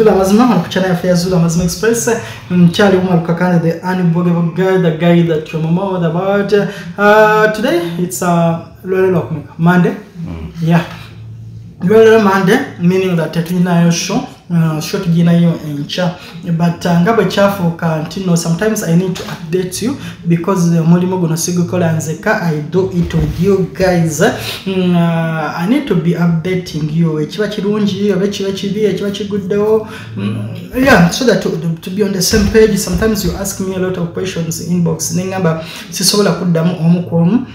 zula mazima on kuchana ya fair zula mazima express. Mchali umar kakane the unbelievable guy the guy that you're more about. Uh, today it's a lwelelo kumeka monday? Yeah. Lwelelo monday meaning that tetulinayo show Uh, show tuginayo encha. But uh, nga bwe kyafuuka nti no sometimes i need to update you because omulimu guno sigukola nzeka i do it with you guys. Mm, uh, i need to be updating you. Ekiba kirungi oba ekiba kibi ekiba kiguddewo. Mm, yeah so that to, to be on the same page sometimes you ask me a lot of questions inbox. Neŋŋamba sisobola kuddamu omu ku omu.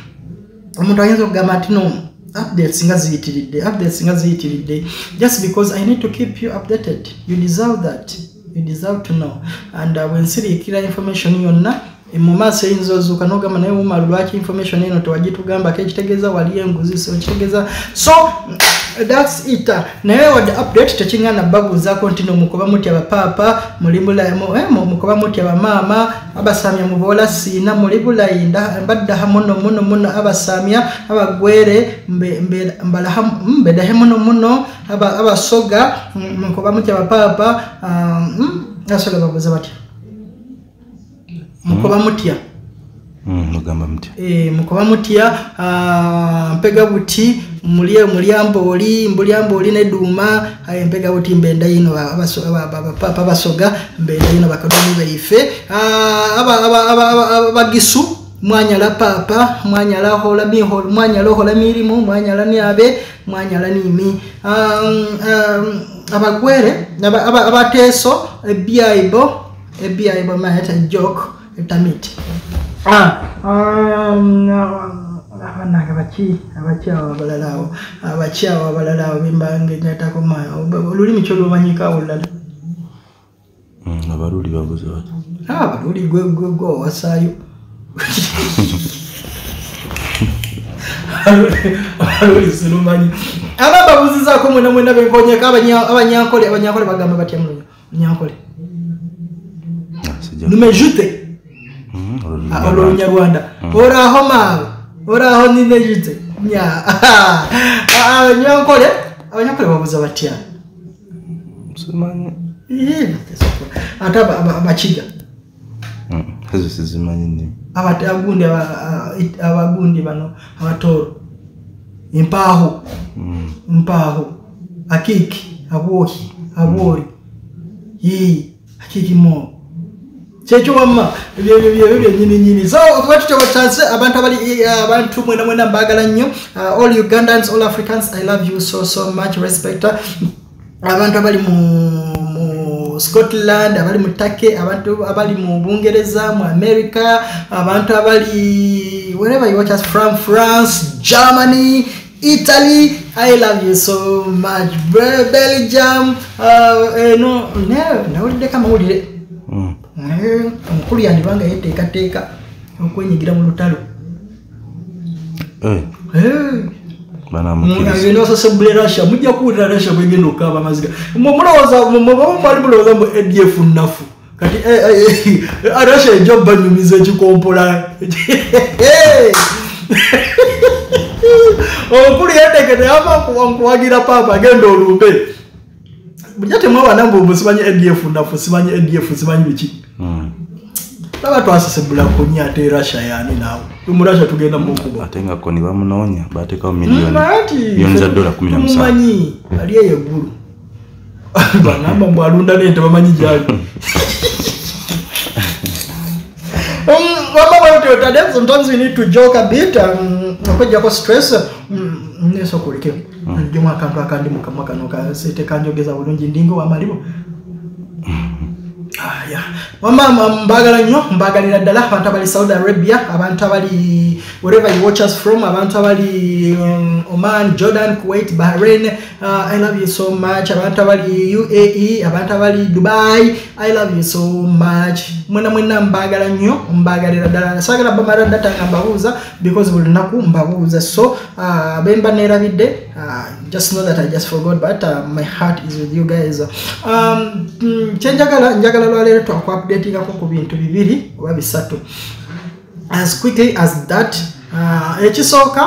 Omuntu ayinza okugamba nti no updates nga ziyitiridde updates nga ziyitiridde. Just because i need to keep you updated. You deserve that. You deserve to know. And uh, wensiriikira information yonna mu maaso eyinza ozuuka nogamba naye wumalu lwaki information eno tewagitugambako ekitegeeza wali enguzi so ekitegeeza? So thats it. Naye wadde update tekiŋŋana babuuzaako nti nomukoba mutya bapaapa mukoba mutya bamaama abasamya muboola siina muli bulayi mbaddaha muno muno muno abasamya abagwere mbedahe muno muno abasoga mukoba mutya bapaapa asoga babuuza batya mukoba mutya mugamba mutya mukoba mutya mpega buti mulyamba oli mbulyamba oli neduuma mpega buti mbenda yino abasoga abasoga mbenda yino bakadumi baife bagisu mwanyala papa mwanyala hola miho mwanyala hola mirimu mwanyala niabe mwanyala nimi abagwere abateso ebiaibo ebiaibo maeta joke nitamiti ah, um, um, abanange baki abakyawa awo abakyawa abalala awo bembange njatakoma olulimi kyolumanyikaawo olulala mm, abaluli baguze baki abaluli ah, gwe owasaayo sirumanyi aba babuzizaako mwena mwena bemponyeko abanyankole abanyankole bagamba batya mulunyo nyankole ah, numejute olulunyarwanda oraho mawe oraho ninejute nya. Abanyankole abanyankole babuza batya ate abakiga ezo sizimanyi nnimi abagundi abagundi bano abatooro empaaho mpaaho akiki abwohi abwori yii akiki moo kyekyo wamma byebyo byenyininyini so kuba tutyo bachanse abantu abali abantu mwena mwena mbagala nnyo all ugandans all africans i love you so so much respect abantu abali mu scotland abali mu turkey abantu abali mu bungereza mu america abantu abali wherever you watch us from france germany italy i love you so much belgium uh, eh, no, nawuliddeko amawulire omukulu yandibanga yeteekateeka okwenyigira mu lutalo. Agenda osasebule russia mujja kuwulira russia bwegenda okukaaba amaziga. Mulowooza mwali mulowooza mu adf nafu kati russia ejja banyumiza ekikompola. Omukulu yetekete ava nkuwagira paapa agenda olumbe bujja temwabana mbu simanyi adf nafu simanyi adf simanyi biki laba twasesebula kuni ate rasha yani naawe murasha tugenda mukuba ate nga koni bamunoonya bateekawo miliyoni za dola kumi na musanvu mumanyi ali eyo eggulu bagamba mbu alunda nente bamanyi gyali sometimes we need to joke a bit okwejjako stress nesa okuleke ndio mwakantu akandimuka mwakanoka sete kanjogeza bulungi ndingo wamalimu wamama mbagala nnyo mbagalira ddala. Abantu abali saudi arabia abantu abali wherever you watch us from abantu abali um, oman jordan kuwait bahrain uh, i love you so much. Abantu abali uae abantu abali dubai i love you so much. Mwena mwena mbagala nnyo mbagalira ddala. Sagala bamala data nga mbabuuza because buli lunaku mbabuuza. So uh, bemba neerabidde uh, just know that i just forgot but uh, my heart is with you guys. Um, kyenjagala njagala lwaleero twakuupdatingako ku bintu bibiri oba bisatu. As quickly as that ekisooka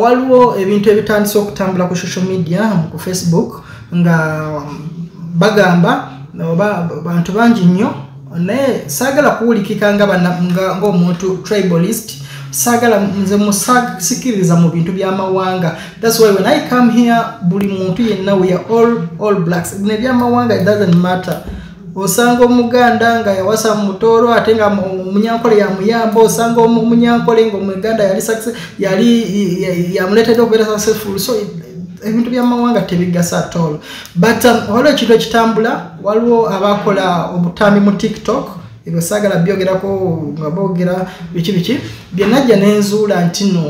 waliwo ebintu ebitandise okutambula ku social media ku facebook nga bagamba oba bantu bangi nnyo naye saagala kuwulikika nga bana- nga- ng'omuntu tribalist saagala nze musikiriza mu bintu by'amawanga thats why when i come here buli muntu yenna we are all, all blacks. Bino ebyamawanga it doesn't matter osanga omuganda nga yawasa mutooro ate nga mu- omunyankole yamuyamba osanga omunyankole nga omuganda yali success- yali ya- yamuleetedde okubeera successful. So ebintu byamawanga tebigasa atol but um, waliwo ekintu ekitambula waliwo abakola obutambi mu tiktok ebyo saagala byogerako nga boogera biki biki byenajja nenzuula nti no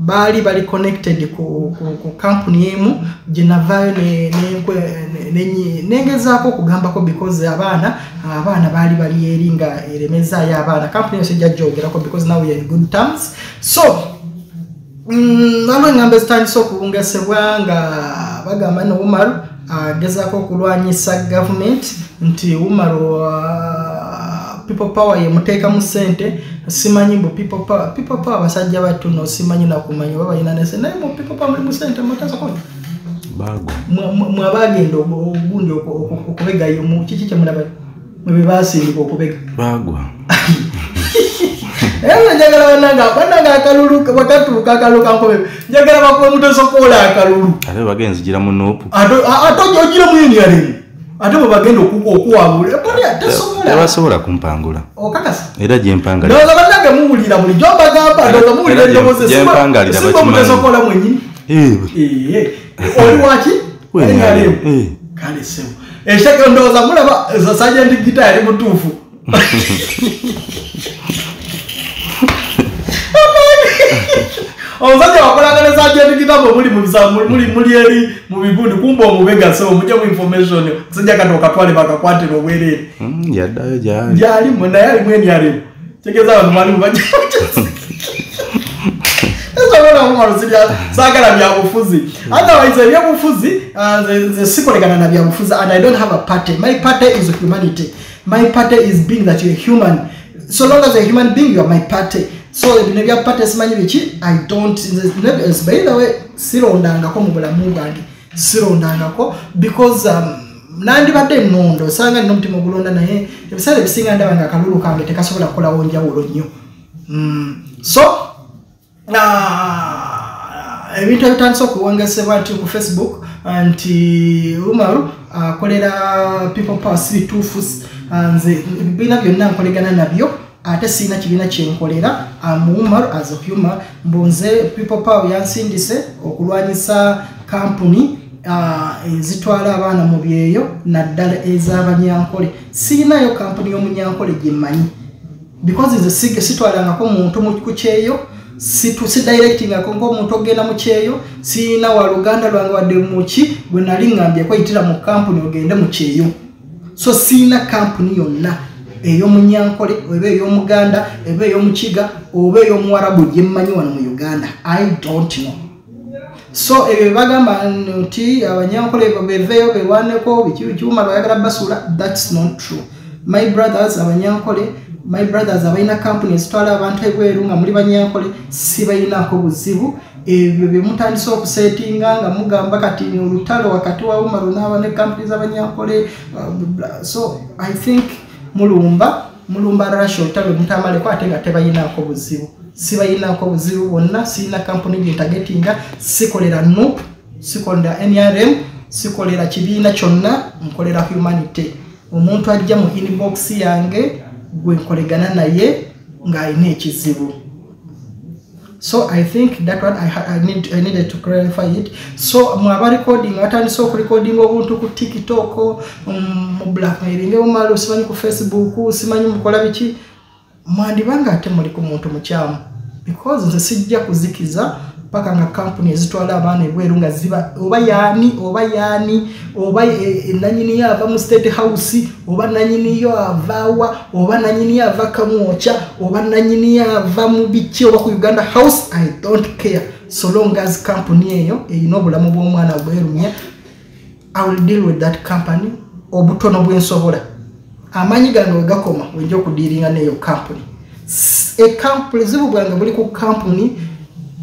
baali bali connected ku, ku, ku kampuni emu gyenavaayo ne- nenkwe- ne- nenyi- nengezaako okugambako because abaana abaana baali bali eri nga eremezaayo abaana. Kampuni yose ejja gyogerako because now we are in good terms. So waliwo eŋŋambo ezitandise okulungasibwa nga bagamba no umaru agezaako okulwanyisa gavumenti nti umaru uh, people power yemuteekamu sente simanyi mbu people power people power basajja batuno simanyi nakumanyi oba balina nese naye mu people power mulimu sente mutasakola bagwa mwabagenda ogundi oku- oku- okubegayo mu kiki kyemulaba mwebebasindika okubega? Bagwa era njagala bananga bananga akalulu wakatuuka akalulu kankobe njagala bakuwe mutosokola akalulu. Ate bagenzi gira mu nuupu ate ate ogira mwenyalemu ate bwe bagenda oku- okuwabula epulya tesobola tebasobola kumpangula. Okakasa era gyempangalira bannange muwulira bulijjo mbagamba ndowooza muwulira simba bakimanyi. mutesokola mwenyini oli waki? Wenyalemu eh. kale sebo. Ekiteke ndowooza mulaba sajenti gita yali mutuufu. Omusajja ne sajenti gita bwe muli mu bisa- muli- muli so eri mu bigundi kumba omubega sebo mujje mu information. Sijja kati okatwale bakakwatira ya ali yaddayo gyali. Gyalimu naye alimu enyalemu tegeeza abantu bali mubajja saka saagala byabufuzi otherwise ebyobufuzi byabufuzi nze- sikolegana na byabufuzi and i don't have a party my party is humanity. My party is being that you're human. So long as a human being you are my party so bino ebya party simanyi biki? I don't by the way sirondangako mu bulamu bwange. Sirondangako because um, nandibadde ennondo osanga nina omutima ogulonda naye ebiseera ebisinga ndaba nga akalulu kange tekasobola kukolawo njawulo nnyo. Mm, so Ah, ebintu ebitandise okuwangasibwa nti ku facebook ah, nti umaru akolera people power bituufu Ah, nze ebibiina byonna nkolegana nabyo ate siina kibiina kyenkolera mu umaru as a human. Mbunze people power yansindise okulwanyisa kampuni ah, ezitwala abaana mu byeyo naddala ez'abanyankole. Siinayo kampuni y'omunyankole gyemmanyi because nze si- sitwalangako muntu mu- ku kyeyo sidirectingako ngaomuntu ogenda mu kyeyo siina wa luganda lwange wadde muki gwe nali ŋŋambyeko yitira mu kampuni ogende mu kyeyo. So siina kampuni yonna ey'omunyankole oba ey'omuganda eba ey'omukiga oba ey'omuwarabu gyemmanyi wano mu uganda. I don't know. So ebyo bebagamba nti abanyankole beveeyo bewaneko biki bikiuma bayagala basuula thats not true. My brothers abanyankole my brothers abalina kampuni ezitwala abantu ebweru nga muli banyankole si bayinako buzibu. Ebyo byemutandise okusetinga nga mugamba kati olutalo wakati wa umaru n'aba ne kampuni z'abanyankole uh, so i think mulumba mulumba rasha olutalo mutamaleko ate nga tebayinako buzibu. Sibayinako buzibu bwonna sirina kampuni gyentagetinga sikolera nup sikolera nrm sikolera kibiina kyonna nkolera humanity. Omuntu ajja mu inbox yange gwe nkolegana naye ng'alina ekizibu so i think that one I, I, need, i needed to clarify it. So mwaba recording batandise okurecordinga obuntu ku tiktok um, mu blackmailing ebumalu simanyi ku facebook simanyi mukola biki. Mwandibanga ate muli ku muntu mukyamu because nze sijja kuzikiza paka nga kampuni ezitwala abaana ebweru nga ziba oba yaani oba yaani oba e- e- nanyiniyo ava mu state house oba nanyiniyo avaawa oba nanyiniyo ava kamwokya oba nanyiniyo ava mu biki oba ku uganda house i don't care. So long as kampuni eyo erina obulamu bw'omwana bwerumya i will deal with that company obutono bwensobola. Amaanyi gange wegakoma wenja okudiiringa neyo kampuni. S- ekampu- buzibu bwange buli ku kampuni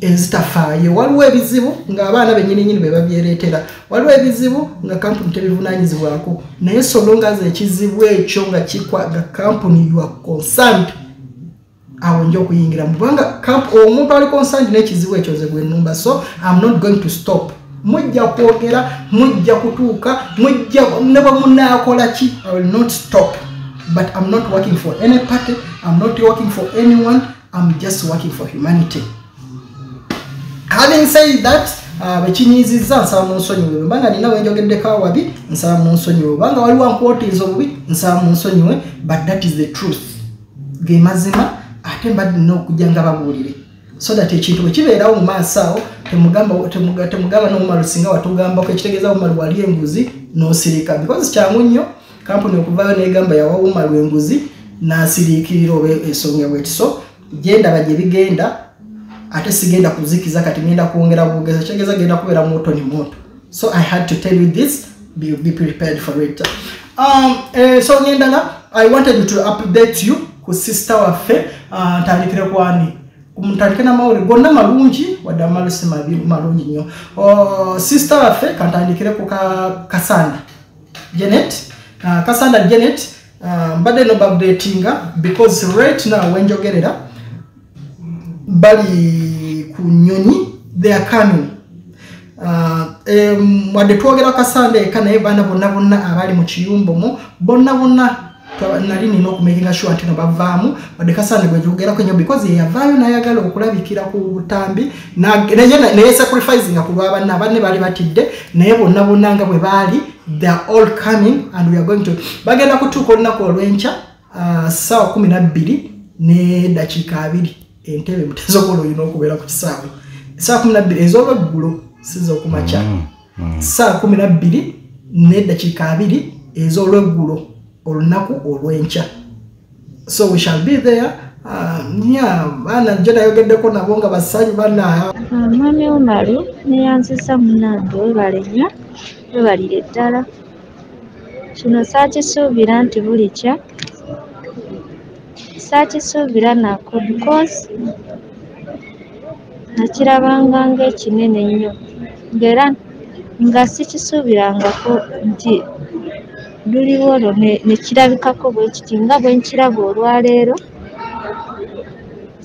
ezitafaayo waliwo ebizibu ng'abaana benyininyini be babyereetera. Waliwo ebizibu nga kampuni tebivunanyizibwako naye so long as ekizibu ekyo nga kikwaga kampuni yua concerned awo nja okuyingira. Mubanga omuntu ali concerned n'ekizibu ekyo ze gwenumba so im not going to stop. Mujja kwogera mujja kutuuka mujja ne bwe munaakola ki? I will not stop. But i'm not working for any party i'm not working for anyone i'm just working for humanity having said that uh, bekinyiizizza nsaba munsonyiwe bwebanga nina wenjogeddeko awabi nsaba munsonyiwe bwanga waliwo ankwotiza obubi nsaba munsonyiwe but that is the truth. Ge mazima ate mbadde nina okujja nga babuulire. So that ekintu bwe kibeerawo mu maaso awo temugamba n'omumalu singa watugambako ekitegeeza wumalu wali enguzi n'osirika. Because kyangu nnyo kampuni okuvaayo negamba yawa wumalu enguzi n'asiriikirira oba ensonga bweti. So gyendaba gye bigenda ate sigenda kuzikiza kati ngenda kwongera kuongeza chengeza genda kubeera moto ni moto. So i had to tell you this be, be prepared for it. Um, eh, so ngendala i wanted to update you ku sister waffe uh, ntandikire kwani mutandike namawulire gonna malungi wadde sema si malungi nnyo. Uh, sister waffe kantandikire ku kasanda. Janet uh, kasanda janet uh, mbadde no updatinga because right now wenjogerera bali ku nyonyi they are coming wadde uh, twogera kasanda eka naye baana bonna bonna abali mu kiyumba omwo bonna bonna nali nina okumakinga sure nti nobavaamu wadde kasande gwejogerako nyo because yeyavaayo nayagala okulabikira ku butambi naye sacrificinga ku lwabanne abanne baali batidde naye bonna bonna nga bwe baali are all coming and we are going to bagenda kutuuka olunaku olwenkya uh, saawa kumi nabbiri ne dakiika abiri entebe mutezokola olina okubeera ku kisaawe. Saawa kumi nabbiri ez'olweggulo sizokumakya saawa kumi nabbiri nedakiika abiri ez'olweggulo olunaku olwenkya. So we shall be there nya baana jo nayogeddeko nabo nga basanyu bana mwami umalu neyanziza munange webale nnyo webalire ddala kino saakisuubira nti bulikya saakisuubira nako because nakirabanga ngaekinene nnyo. Ngaera nga sikisuubirangako nti luliwo olwo nekirabikako bwekiti nga bwenkiraba olwaleero.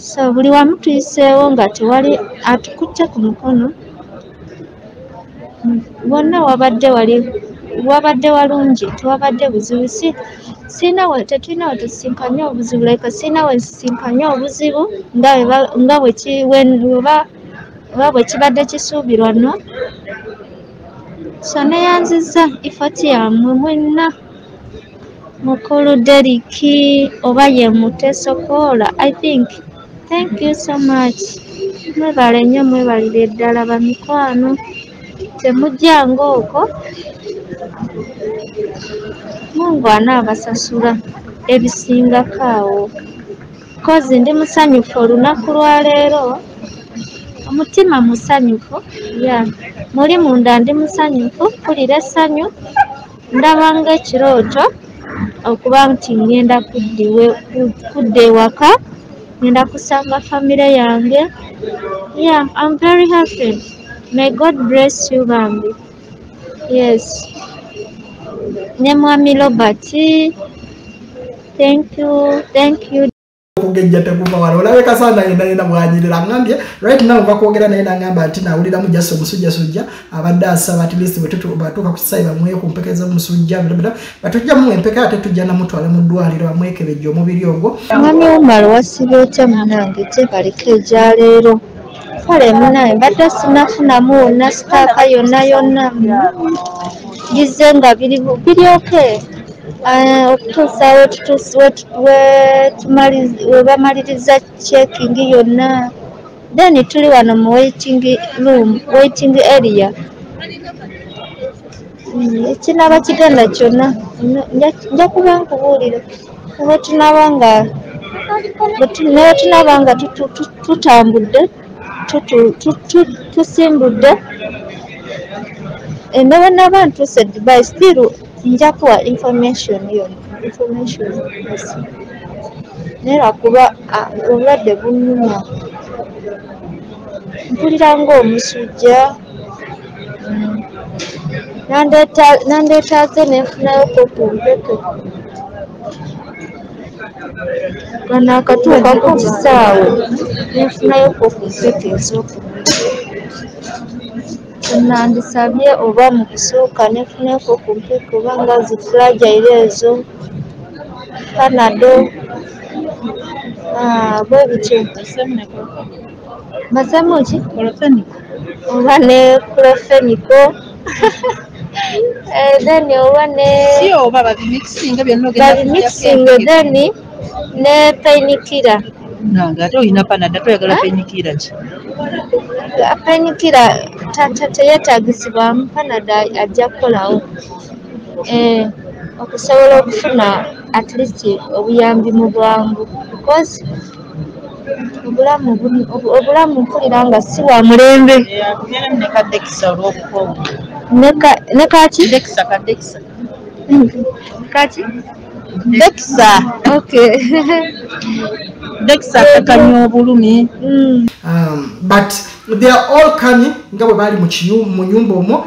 So buli wamu tuyiseewo nga tewali atukutte ku mukono. Bonna wabadde wali wabadde walungi tewabadde buzibu. Tetulina we tusinkanye obuzibu leka sina we nsisinkanye obuzibu nga oba bwe kibadde kisuubirwa nno. So neyanziza ifati yammwe mwenna. Mukulu deriki oba ye mutesokoola i think thank you so much. Mwebale nnyo mwebalire eddala bamikwano temujjanga okwo mungu anaabasasula ebisingako awo kozi ndi musanyufu olunaku lwaleero omutima musanyufu ya muli munda ndi musanyufu mpulira essanyu ndabanga ekirooto okuba nti ngenda kudda ewaka ngenda kusanga famire yange. Ya im very happy. May god bless you bambi. Yes ne mwami robert thank you thank you. Okugejja tekuva wala olabe kasanda yenda yenda bwanyirira aŋambye right now nva kwogera naye naŋamba nti nawuliramu jasi omusujjasujja abadde asaba at least batuuka ku kisayi bamweye ku mpeka ez'omusujja batujjamu empeka ate tujja namutwale mu ddwaliro bamwekebejja omubiri ogwo. Mwami wumala wasibye otya munange tebalika ejaleero kale munange mbadde sinafunamu wonna sitaaka yonna yonna gize nga biri oke okutuusa webamaliriza checking yonna. Then tuli wano mu waiting room waiting area. Ekinaba kigenda kyonna. Nja kuba nkubuulira bwetunaba nga newetunaba nga tutambudde tusimbudde newe naba ntuuse dubai still nja kuwa information yonna information naye lwakuba obulwadde bunnuma mpulira ng'omusujja Mm. Nandeeta- nandeetaaze nenfunayoko ku mpeke kano akatuuka ku kisaawe nenfunayoko ku mpeke ez'okubiri nandisabye oba mu kusooka nefuneko ku mpeke oba nga zifulajaire ezo panado Ah, bwe bityo. Masemu ki oba ne kulofeniko Eh, then oba ne si oba babimixinga byonna babimixing then ne painikira nanga ate olina panada toyagala penikira ki painikira teyetaagisibwamu panada ajja kukolawo. Eh, okusobola okufuna at least obuyambi mu bwangu. Because obulamu mpulira nga si bwa mulembe. Ne kaki kaki dekisa okay dekisa akakanya obulumi. Mm. um, but they are all coming. Nga bwe baali mu nyumba omwo.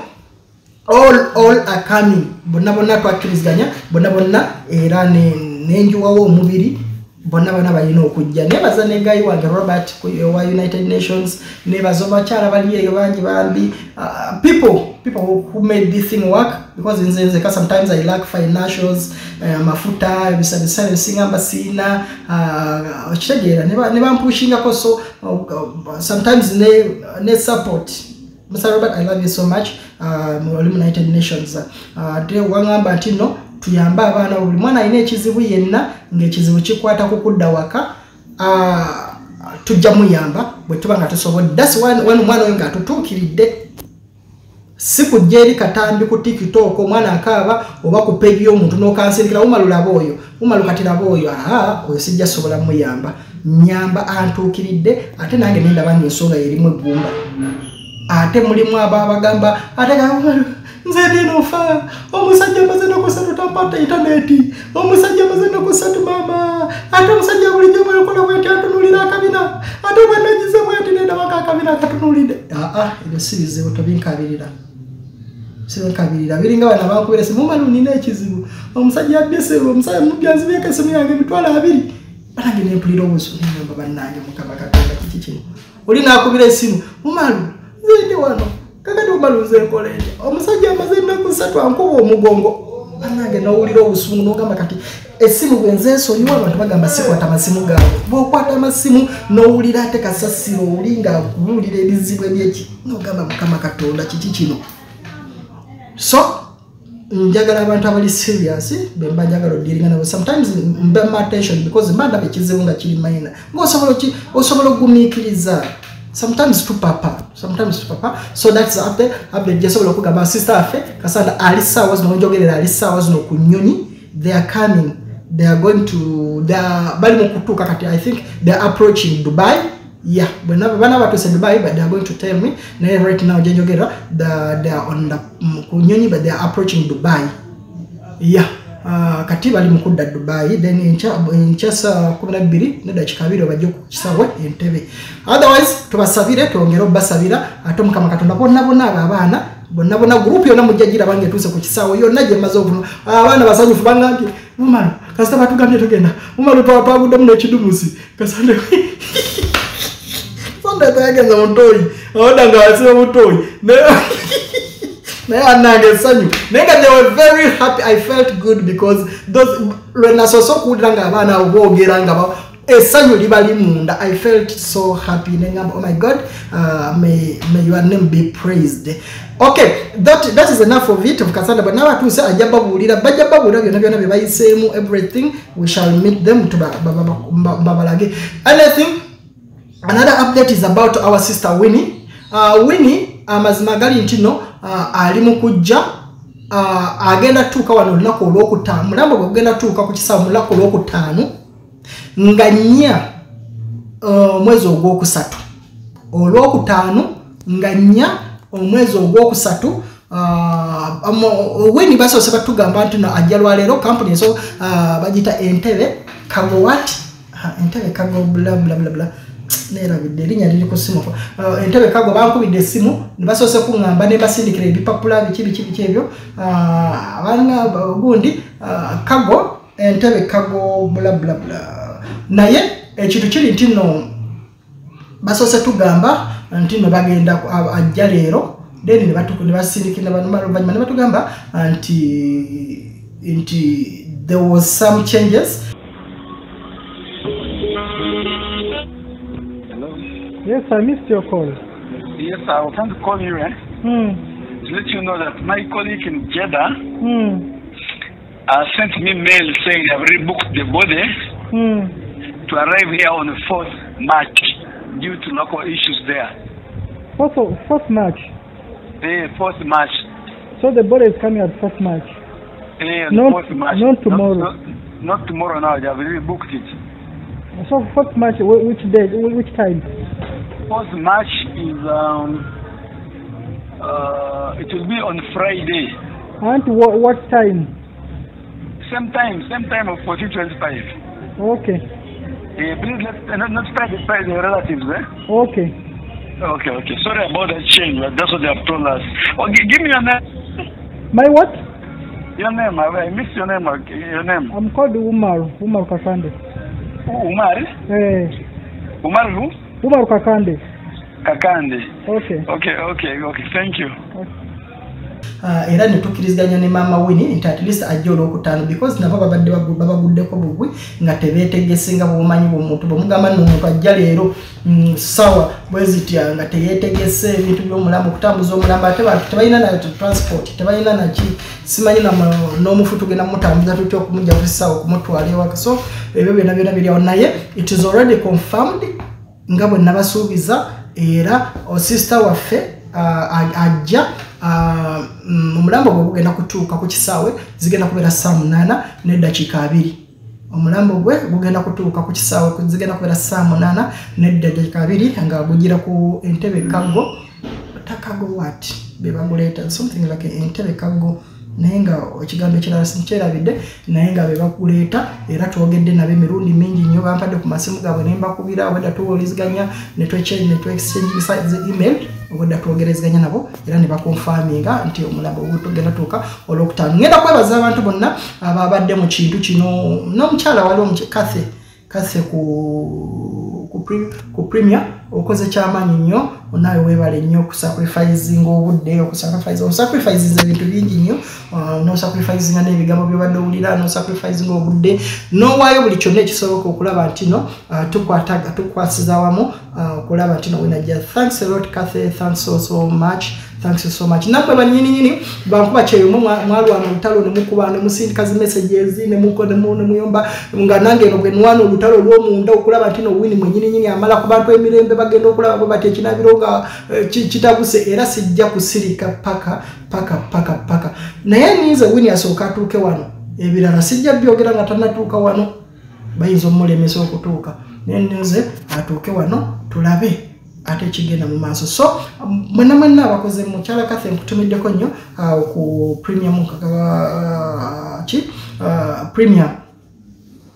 All all are coming. Bonna bonna twakkiriziganya bonna bonna era ne- nenjuwawo omubiri bonna bonna balina okujja. Nebaza negayi wange robert wa united nations. Nebaza abakyala bali eyo bangi bambi. Uh, people people who, who made this thing work because nze nzeka sometimes i lack financials uh, amafuta ebisabisa ebisingamba siina uh, okitegeera ne ba- ne bampushingako so uh, sometimes ne, ne support Mr. Robert, I love you so much. Uh, oli mu United Nations. Uh, ate wangamba nti no tuyambe abaana buli mwana alina ekizibu yenna ng'ekizibu kikwata ku kudda waka uh, tujja muyamba bwe tuba nga tusobodde thats why when omwana oyo ng'atutuukiridde si kujja eri katambi ku tiktok omwana akaaba oba ku peegi y'omuntu n'okansirikira umalu laba oyo umalu kati laba oyo aa oyo sijja sobola muyamba nyamba antuukiridde ate nange nendaba ngaensonga yerimu eggumba. Ate mulimu abo abagamba ate nze ndinofa omusajja amaze nokusatu tampata intaneti. Omusajja amaze nokusatu mama. Ate omusajja bulijjo bwekola bweti atunulira akabina ate bwenagize bweti nendabako akabina akatunulidde aa ebyo si bizibu tobinkabirira sibinkabirira biringa bana bankubira simu umaru nina ekizibu. Omusajja yabbye omusajja mubyanzibyeko esimu yange emitwalo abiri. Banange nempulira obusu nenyamba bannange mukama katonda kiki kino. Oli nakubira esimu umaru nzindi wano kakati umaru nze nkola etya omusajja amaze ennaku ssatu ankuba omugongo. Banange nowulira obusungu nogamba kati esimu bwenze ensonyiwa abantu bagamba sikwata masimu gaabwe. Bwokwata amasimu nowulira ate kasasiro oli nga akubuulira ebizibu ebyeki? Nogamba mukama katonda kiki kino? So njagala abantu abali serious bemba njagala odiringa nabo sometimes mba mu attention because mba ndaba ekizibu nga kiri maina ngaosobola ki osobola okugumiikiriza sometimes tupapa sometimes tupapa so thats update update gyesobola okugamba sister affe kasanda ali saawa zino njogerera ali saawa zino ku nyonyi they are coming. They are going to bali mu kutuuka kati i think they are approaching dubai. Yeah bana batuse dubai but they are going to tell me. Naye right now gyenjogerera the- they are on the mm, ku nyonyi but they are approaching dubai. Yeah kati bali mu kudda dubai then enkya- saa kumi nabbiri nedakika abiri obajje ku kisawe entebe. Otherwise tubasabire twongere obbasabira ate omukama katonda bonna bonna abo abaana bonna bonna gurupu yonna mujja giraba nga etuuse ku kisaawe yonna gyemaze okuvuma abaana basanyufu banga nti mumalu kasita batugambye tugenda. Mumalu twaguddemu n'ekidumusi kasande sonda tayagenza mutoyi awodda nga wasiba butoyi naye anange essanyu naye nga they were very happy. I felt good because those lwe nasoose okuwulira nga abaana abo boogera nga essanyu liba limunda i felt so happy. Nengamba oh my god uh, may, may your name be praised. Okay that, that is enough of it. Kasanda bwe nabatuuse ajja babuulira bajja babuulira byonna byonna bye bayiseemu everything. We shall meet them tuba- ba- ba- ba- babalage anything another update is about our sister winnie. Uh, winnie amazima gali nti no uh, ali mu kujja uh, agenda tuuka wano olunaku olwokutaano mulambo gwe gugenda tuuka ku kisaawe mu lunaku olwokutaano nga nnya uh, omwezi ogwokusatu. Olwokutaano nga nnya omwezi ogwokusatu weni basoose batugamba nti no ajja lwaleero kampuni eso bagita entebe kago wat Ah, entebe kago nerabidde erinnya liri ku simu. Uh, entebe kago bankubidde essimu nebasoose kuŋŋamba ne basindikira ebipapula biki biki biki ebyo. Uh, gundi uh, kago entebe kago bulabulabula naye ekintu kiri nti nno basoose tugamba nti no bagenda ajja leero then ne batu- ne basindikira oluvannyuma ne batugamba nti nti there was some changes yes i missed your call Yes, I was trying to call you eh, hmm. to let you know that my colleague in Jeddah Hmm. uh, sent me mail saying I've rebooked the body Hmm. to arrive here on the 4th March due to local issues there. Fourth, of- fourth March. Eh, 4th March. So the body is coming at fourth March. Eh, Not- 4th March. not tomorrow. Not, not, not tomorrow now. They have rebooked it. So March, wh- which day, which time? 4th March is um uh it will be on Friday. And wh- what time? Same time, same time of 1425. Okay, Eh, please let uh, not, not Friday, Friday relatives, eh? okay. Okay, okay. Sorry about that change, but that's what they have told us. Oh, g- give me your name. My what? Your name. I, I missed your name. Your name. I'm called Umar, Umar Kakande. Umar. Eh, Umar who? Umar Kakande. Kakande. Okay. Okay, okay, okay. Thank you. Uh, era ne tukkiriziganya ne maama wini nti at least ajja olwokutaano because nabo babadde bagu- babaguddeko bugwi nga tebeetegese nga bwomanyi bwomuntu bwemugamba nno omuntu ajja leero mm, sawa bwezitya nga teyeetegese ebintu by'omulamu okutambuza omulamu ate bantu tebalina na transport tebalina naki simanyi n'omufu tugenda mutambuza tutya okumujja kusisaawa okumutwala ewaka. So ebyo byonna byonna biryawo naye it is already confirmed nga bwe nabasuubiza era osista waffe a- ajja omulambo gwe gugenda kutuuka ku kisaawe zigenda kubeera saa munaana n'eddakiika abiri. Omulambo gwe gugenda kutuuka ku kisaawe zigenda kubeera saa munaana n'eddakiika abiri nga gugira ku entebe kaggo. Takago wat bebaguleeta something like entebe kaggo naye nga ekigambo ekirala sinkyerabidde naye nga bebakuleeta era twogedde nabo emirundi mingi nnyo bampadde ku masimu gaabwe ne mbakubira obwedda tuwuliziganya ne twexchangisa email obwedda twogereziganya nabo era ne bakonfaminga nti omulambo gutugenda tuuka olwokutaano. Ngenda kwebaza abantu bonna ababadde mu kintu kino n'omukyala wali kathe kathe ku premier okoze kyamaanyi nnyo naawe weebale nnyo okusacrificinga obudde okusacrifice osacrificinga ebintu bingi nnyo uh, nosacrificinga n'ebigambo byobadde owulira nosacrificinga obudde. Nowaayo buli kyonna ekisoboka okulaba nti no uh, tukwataga tukwasiza wamu uh, okulaba nti no wenajja thanks a lot kathe thanks so, so much thanks you so much. Nammwe banyininyini bankuba kyeyomwe mwalwana olutalo nemukuba nemusindika zi messages nemuko- nemu- nemuyomba nga nange eno bwe nwana olutalo olw'omunda okulaba nti nowini mwenyininyini amala ku bantu emirembe bagenda okulaba bwe bati ekinabiro nga eh, ki- kitabuse era sijja kusirika paka paka paka paka. Naye niize wini asooka atuuke wano. Ebirala sijja byogera nga tanatuuka wano. Bayinza omulemesa okutuuka. Naye nize atuuke wano tulabe ate ekigenda mu maaso. So mwena mwenna abakoze mukyala kathe nkutumiddeko nnyo ah, ku premium ah, ki Ah, premium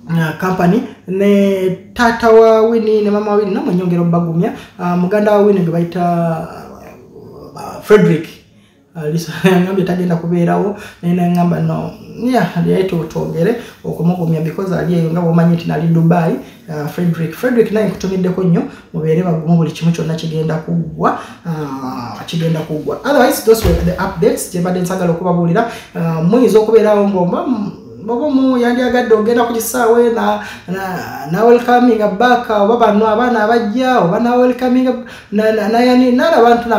uh, company. Ne taata wa wini ne mama wini namwe nyongera obagumya uh, muganda wa wini gwe bayita uh, frederick. Ngambye tagenda kubeerawo naye naŋamba no yaye twogere okumugumya because ali eyo nga bwomanyi nti nali dubai uh, frederick. Frederick naye nkutumiddeko nnyo mubeere bagumu buli kimu kyonna kigenda kuggwa uh, kigenda kuggwa otherwise those were the updates gyembadde nsagala okubabuulira uh, muyinza okubeerawo ng'omba oba mu yandyagadde ogenda ku kisaawe na, na, na welcoming back. Oba bano abaana abajja oba na welcoming na- na- nayani nalabantu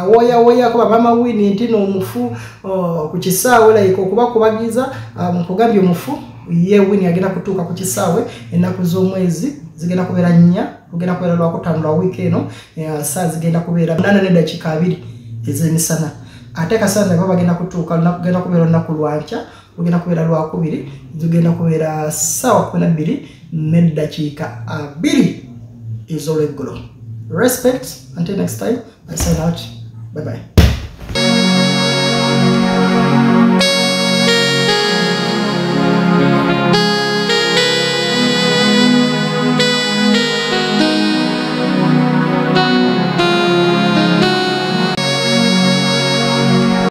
awoyawoyako bamama wini nti nomufu oh, ku kisaawe like okubakubagiza um, nkugambye omufu ye wini agenda kutuuka ku kisaawe ennaku z'omwezi zigenda kubeera nnya ogenda kubeera lwakutaano lwa wiiki eno eh, saa zigenda kubeera munana neddakiika abiri ez'emisana. Ate kasana nabo bagenda kutuuka olunaku- genda kubeera olunaku lwankya lugenda kubeera lwakubiri zigenda kubeera ssaawa kumi nabbiri n'eddakiika abiri. Ez'olweggulo respect until next time i sign out. Bye bye